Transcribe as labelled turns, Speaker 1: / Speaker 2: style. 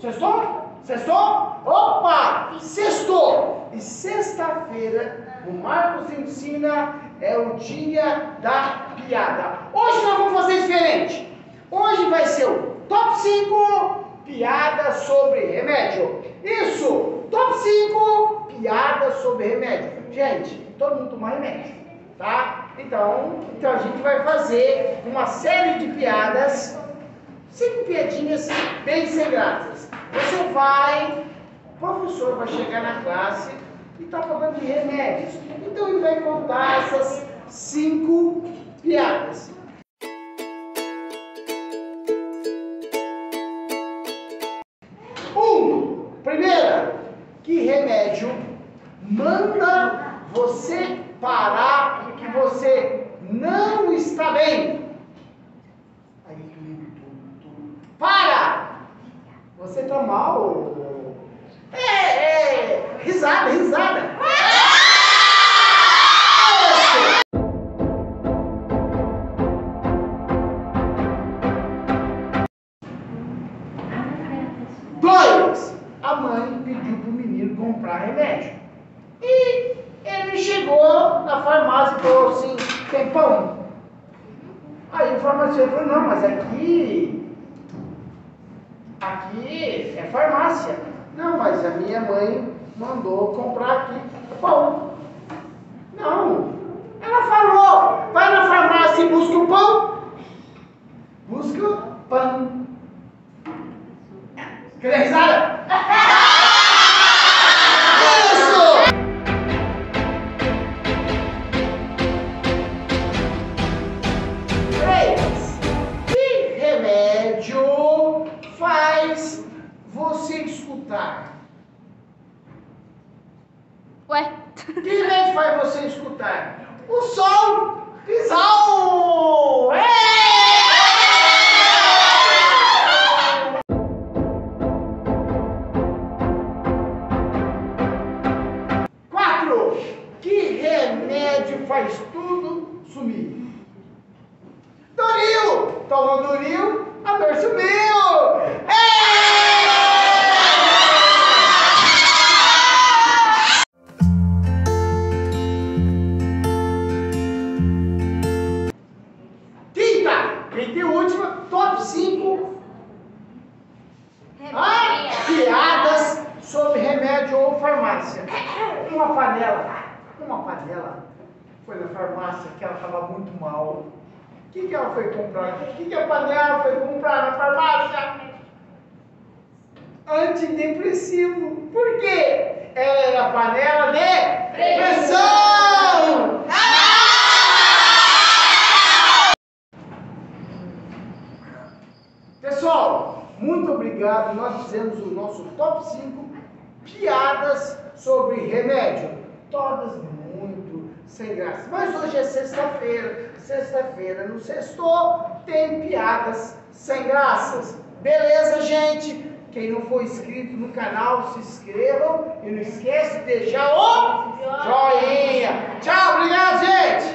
Speaker 1: Sextou? Sextou? Opa! Sextou! E sexta-feira, o Marcos ensina é o dia da piada. Hoje nós vamos fazer diferente. Hoje vai ser o top 5 piadas sobre remédio. Isso! Top 5 piadas sobre remédio. Gente, todo mundo toma remédio, tá? Então, então a gente vai fazer uma série de piadas, cinco piadinhas bem sem graças. Você vai, o professor vai chegar na classe e está falando de remédios. Então ele vai contar essas cinco piadas. Um, primeira, que remédio manda você parar porque você não está bem? Aí, para! Você está mal? É, é, risada, risada. Dois, a mãe pediu para o menino comprar remédio. E ele chegou na farmácia e falou assim, tem pão? Aí o farmacêutico falou, não, mas aqui, aqui é farmácia. Não, mas a minha mãe mandou comprar aqui pão. Não. Ela falou, vai na farmácia e busca o pão. Busca pão. Quer risada? Escutar?
Speaker 2: Ué?
Speaker 1: Que remédio faz você escutar? O sol pisou! Quatro. Que remédio faz tudo sumir? Doril! Tomou Doril, a dor sumiu! Quinta, farmácia. Uma panela, uma panela foi na farmácia que ela estava muito mal. O que, que ela foi comprar? O que, que a panela foi comprar na farmácia? Antidepressivo. Por quê? Ela era panela de pressão! Pessoal, muito obrigado. Nós fizemos o nosso top 5 piadas sobre remédio. Todas muito sem graça. Mas hoje é sexta-feira. Sexta-feira no sexto tem piadas sem graças. Beleza, gente? Quem não for inscrito no canal, se inscrevam e não esquece de deixar o joinha. Tchau, obrigado, gente!